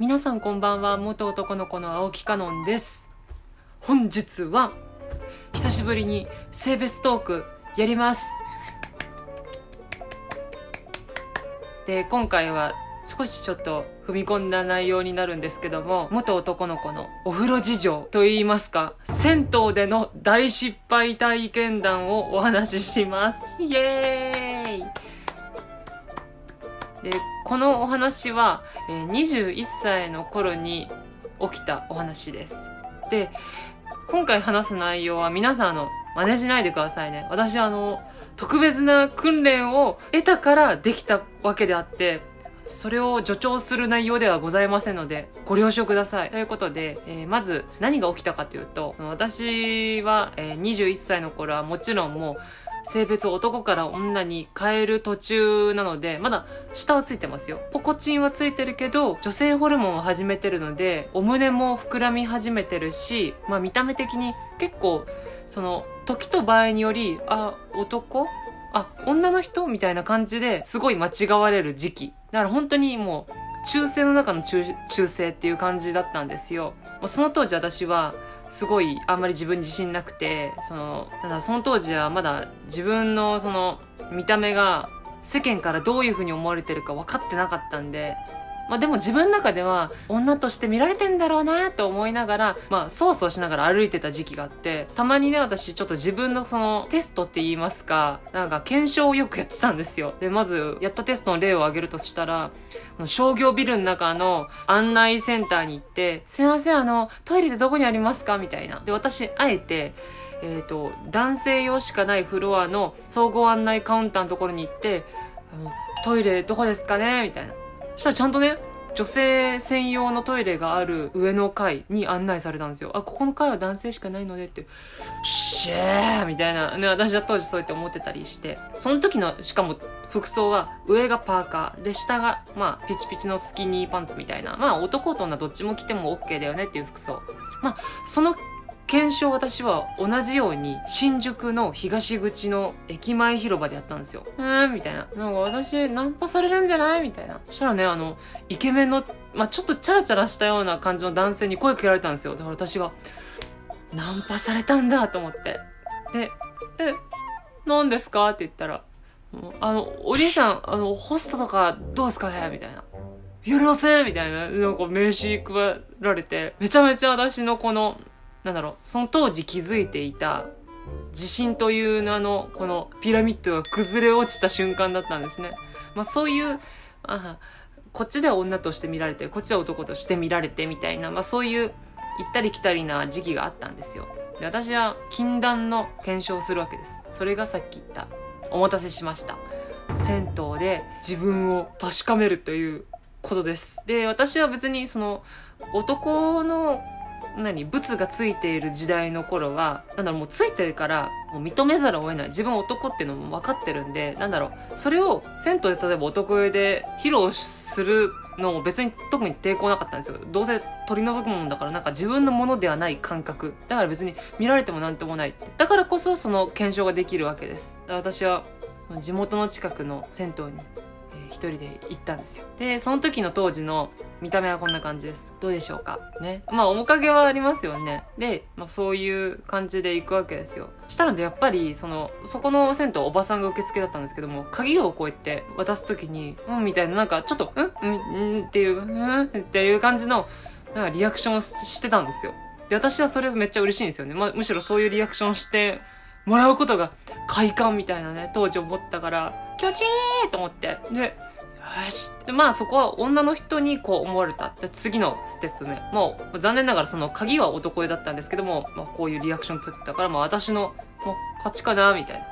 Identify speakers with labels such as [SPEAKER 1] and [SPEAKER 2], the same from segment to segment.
[SPEAKER 1] 皆さんこんばんは。元男の子の青木かのんです。本日は久しぶりに性別トークやります。で今回は少しちょっと踏み込んだ内容になるんですけども元男の子のお風呂事情といいますか銭湯での大失敗体験談をお話しします。イエーイ。でこのお話は、えー21歳の頃に起きたお話です。で今回話す内容は皆さんの真似しないでくださいね。私はあの特別な訓練を得たからできたわけであってそれを助長する内容ではございませんのでご了承ください。ということで、えーまず何が起きたかというと私は、えー21歳の頃はもちろんもう性別を男から女に変える途中なのでまだ下はついてますよ。ポコチンはついてるけど女性ホルモンを始めてるのでお胸も膨らみ始めてるし、まあ、見た目的に結構その時と場合によりあ男？あ女の人？みたいな感じですごい間違われる時期。だから本当にもう中性の中の中中性っていう感じだったんですよ。その当時私はすごいあんまり自分自信なくてそのただその当時はまだ自分のその見た目が世間からどういうふうに思われてるか分かってなかったんでまあでも自分の中では女として見られてんだろうなと思いながら、まあ、そわそわしながら歩いてた時期があって、たまにね、私ちょっと自分のそのテストって言いますか、なんか検証をよくやってたんですよ。で、まずやったテストの例を挙げるとしたら、商業ビルの中の案内センターに行って、すいません、あの、トイレってどこにありますかみたいな。で、私、あえて、えっ、と、男性用しかないフロアの総合案内カウンターのところに行って、あの、トイレどこですかねみたいな。そしたらちゃんとね、女性専用のトイレがある上の階に案内されたんですよ。あ、ここの階は男性しかないのでって、シェーみたいな。ね、私は当時そうやって思ってたりして。その時の、しかも服装は上がパーカーで下がまあピチピチのスキニーパンツみたいな。まあ男と女どっちも着ても OK だよねっていう服装。まあその検証私は同じように新宿の東口の駅前広場でやったんですよ。えーみたいな。なんか私ナンパされるんじゃない？みたいな。そしたらね、あの、イケメンの、まあちょっとチャラチャラしたような感じの男性に声かけられたんですよ。だから私が、ナンパされたんだと思って。で、え、何ですか？って言ったら、あの、お兄さん、あの、ホストとかどうですかね？みたいな。やりません？みたいな、なんか名刺配られて、めちゃめちゃ私のこの、なんだろう、その当時気づいていた、自信という名の、このピラミッドが崩れ落ちた瞬間だったんですね。まあそういう、あこっちでは女として見られて、こっちは男として見られてみたいな、まあそういう行ったり来たりな時期があったんですよ。で私は禁断の検証をするわけです。それがさっき言った、お待たせしました。銭湯で自分を確かめるということです。で、私は別にその男の何物がついている時代の頃はなんだろうもうついてるからもう認めざるを得ない。自分男っていうのも分かってるんでなんだろうそれを銭湯で例えば男湯で披露するのも別に特に抵抗なかったんですよ。どうせ取り除くものだからなんか自分のものではない感覚。だから別に見られてもなんともないだからこそその検証ができるわけです。私は地元の近くの銭湯に一人で行ったんですよ。でその時の当時の見た目はこんな感じです。どうでしょうか？ね。まあ面影はありますよね。で、まあ、そういう感じで行くわけですよ。したのでやっぱりそのそこの銭湯おばさんが受付だったんですけども鍵をこうやって渡す時に「うん」みたいななんかちょっと「うん？うん？うん」っていう「うん」っていう感じのなんかリアクションをししてたんですよ。で私はそれめっちゃ嬉しいんですよね、まあ、むしろそういうリアクションしてもらうことが快感みたいなね当時思ったから気持ちいいと思って。ででまあそこは女の人にこう思われたで次のステップ目。もう残念ながらその鍵は男湯だったんですけども、まあ、こういうリアクション取ったから、まあ、私のもう勝ちかなみたいな。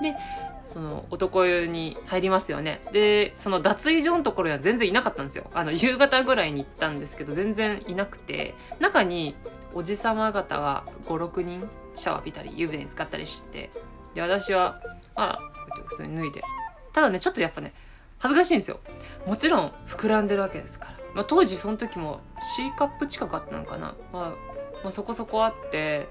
[SPEAKER 1] でその男湯に入りますよね。でその脱衣所のところには全然いなかったんですよ。あの夕方ぐらいに行ったんですけど全然いなくて中におじさま方が56人シャワー浴びたり湯船に浸かったりしてで私はまあ普通に脱いで。ただねちょっとやっぱね恥ずかしいんですよ。もちろん膨らんでるわけですから、まあ、当時その時も C カップ近くあったのかな、まあ、まあそこそこあって、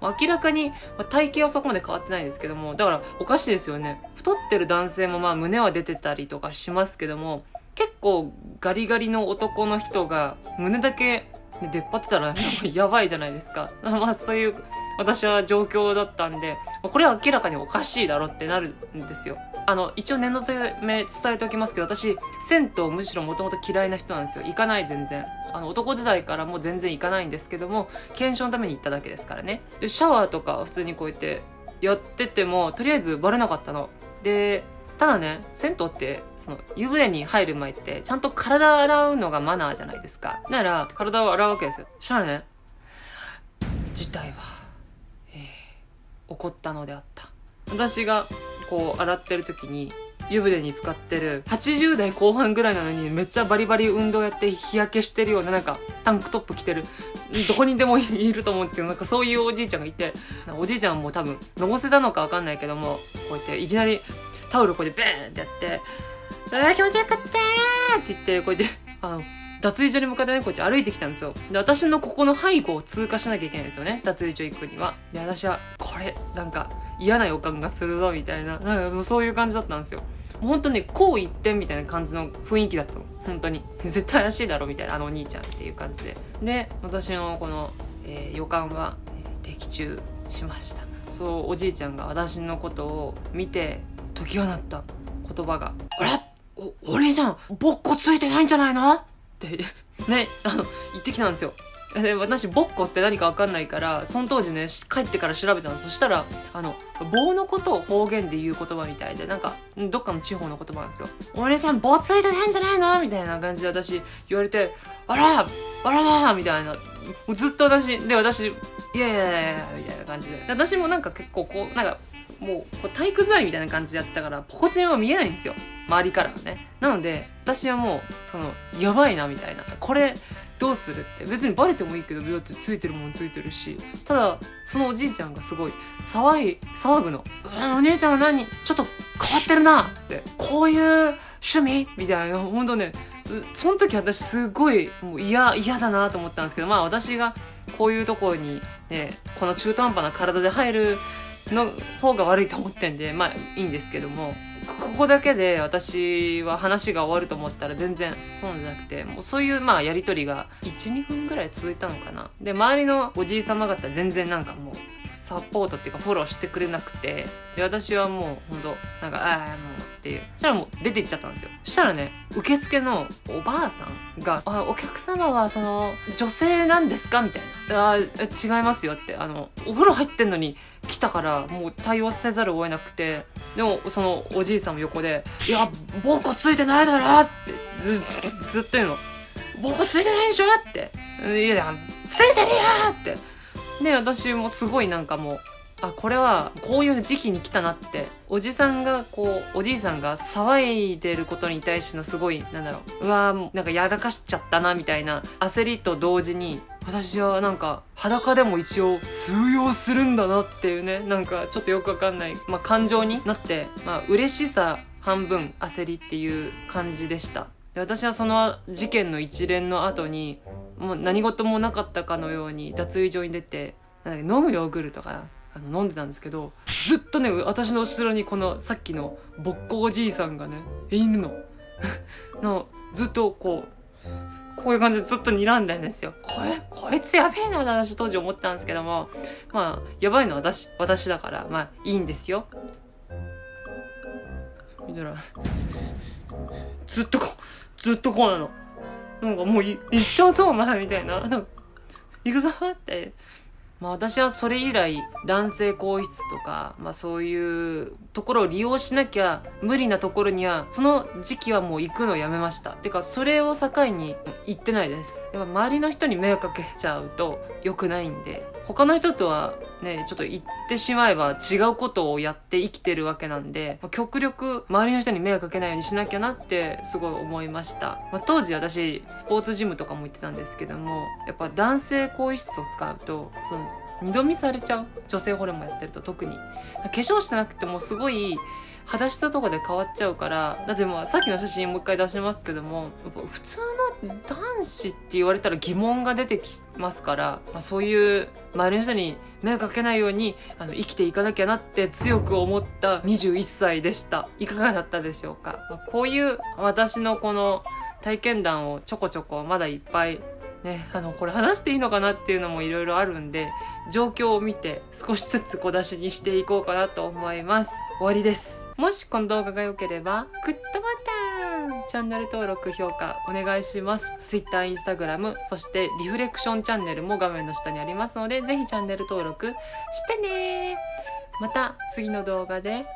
[SPEAKER 1] ま明らかに、まあ体型はそこまで変わってないんですけども。だからおかしいですよね。太ってる男性もまあ胸は出てたりとかしますけども。結構ガリガリの男の人が胸だけ出っ張ってたら やばいじゃないですか。まあそういう私は状況だったんで、これは明らかにおかしいだろってなるんですよ。あの、一応念のため伝えておきますけど、私、銭湯むしろもともと嫌いな人なんですよ。行かない全然。あの、男時代からもう全然行かないんですけども、検証のために行っただけですからね。で、シャワーとか普通にこうやってやってても、とりあえずバレなかったの。で、ただね、銭湯って、その、湯船に入る前って、ちゃんと体洗うのがマナーじゃないですか。なら、体を洗うわけですよ。したらね、事態は、えー、起こったのであった。私が、こう、洗ってる時に、湯船に使ってる80代後半ぐらいなのにめっちゃバリバリ運動やって日焼けしてるようななんかタンクトップ着てるどこにでもいると思うんですけどなんかそういうおじいちゃんがいておじいちゃんも多分のぼせたのかわかんないけどもこうやっていきなりタオルこうやってベーンってやって「あ気持ちよかった!」って言ってこうやってあの脱衣所に向かってねこって歩いてきたんですよ。で私のここの背後を通過しなきゃいけないんですよね。脱衣所行くには。で私はこれなんか嫌な予感がするぞみたいな。なんかそういう感じだったんですよ。本当ねこう一点みたいな感じの雰囲気だったの。本当に。絶対怪しいだろみたいな。あのお兄ちゃんっていう感じで。で私のこの、えー、予感は、的中しました。そうおじいちゃんが私のことを見て時が鳴った言葉が「あれおお姉ちゃんぼっこついてないんじゃないの?」ねあの言ってきたんですよ。で私ぼっこって何か分かんないからその当時ね帰ってから調べたの。そしたらあの棒のことを方言で言う言葉みたいでなんかどっかの地方の言葉なんですよ「お姉ちゃん棒ついてないんじゃないの?」みたいな感じで私言われて「あらあらまあ」みたいな。ずっと私で私「いやいやいやいや」みたいな感じで私もなんか結構こうなんかもう体育座りみたいな感じでやったからポコチンは見えないんですよ。周りからはね。なので私はもうそのやばいなみたいな。これどうするって。別にバレてもいいけどだってついてるもんついてるし。ただそのおじいちゃんがすごい騒い騒ぐの「お姉ちゃんは何？ちょっと変わってるな」って。こういう趣味みたいな。ほんとねその時私すごいもう嫌嫌だなと思ったんですけどまあ私がこういうところにねこの中途半端な体で入るの方が悪いと思ってんでまあいいんですけども。ここだけで私は話が終わると思ったら全然そうじゃなくてもうそういうまあやり取りが12分ぐらい続いたのかな。で周りのおじい様方全然なんかもうサポートっていうかフォローしてくれなくてで私はもうほんとなんかああもうっていうそしたらもう出て行っちゃったんですよしたらね受付のおばあさんが「あお客様はその女性なんですか?」みたいな「あ違いますよ」ってあのお風呂入ってんのに来たからもう対応せざるを得なくてでもそのおじいさんも横で「いや膀胱ついてないだろ!」ってずっと言うの「膀胱ついてないでしょ!」って「いやついてるよ!」ってで私もすごいなんかもうあこれはこういう時期に来たなって。おじさんがこうおじいさんが騒いでることに対してのすごいなんだろううわーなんかやらかしちゃったなみたいな焦りと同時に私はなんか裸でも一応通用するんだなっていうねなんかちょっとよくわかんない、まあ、感情になってまあ嬉しさ半分焦りっていう感じでした。で私はその事件の一連の後にもう何事もなかったかのように脱衣所に出てなん飲むヨーグルトかあの飲んでたんですけどずっとね私の後ろにこのさっきのぼっこおじいさんがねいるの のずっとこうこういう感じでずっと睨んでんですよ。これ、こいつやべえな私当時思ったんですけども、まあ、やばいのは私、私だから、まあ、いいんですよ。ずっとこう、ずっとこうなの。なんかもうい、行っちゃうぞ、お前みたいな。なんか、行くぞって。まあ私はそれ以来男性皇室とか、まあそういうところを利用しなきゃ無理なところには、その時期はもう行くのをやめました。てかそれを境に行ってないです。やっぱ周りの人に迷惑かけちゃうと良くないんで、他の人とはね、ちょっと言ってしまえば違うことをやって生きてるわけなんで、極力周りの人に迷惑かけないようにしなきゃなってすごい思いました。まあ、当時私、スポーツジムとかも行ってたんですけども、やっぱ男性更衣室を使うと、その二度見されちゃう女性ホルモンやってると特に化粧してなくてもすごい肌質とかで変わっちゃうからだってまあさっきの写真もう一回出しますけども普通の男子って言われたら疑問が出てきますから、まあ、そういう周りの人に迷惑かけないようにあの生きていかなきゃなって強く思った21歳でしたいかがだったでしょうか、まあ、こういう私のこの体験談をちょこちょこまだいっぱいね、あの、これ話していいのかなっていうのもいろいろあるんで、状況を見て少しずつ小出しにしていこうかなと思います。終わりです。もしこの動画が良ければ、グッドボタンチャンネル登録、評価お願いします。Twitter、Instagram、そしてリフレクションチャンネルも画面の下にありますので、ぜひチャンネル登録してねまた次の動画で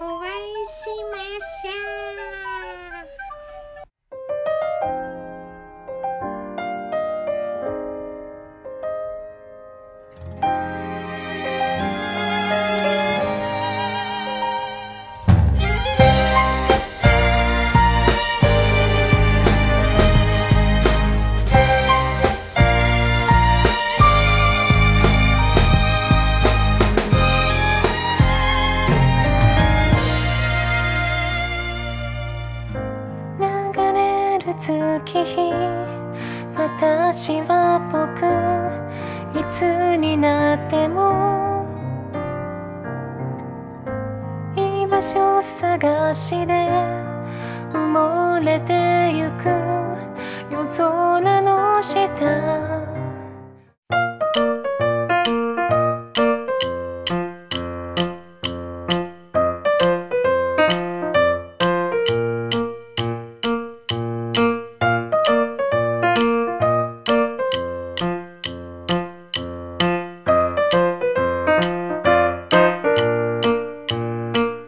[SPEAKER 1] お会いしましょう月日私は僕いつになっても居場所探しで埋もれてゆく夜空の下。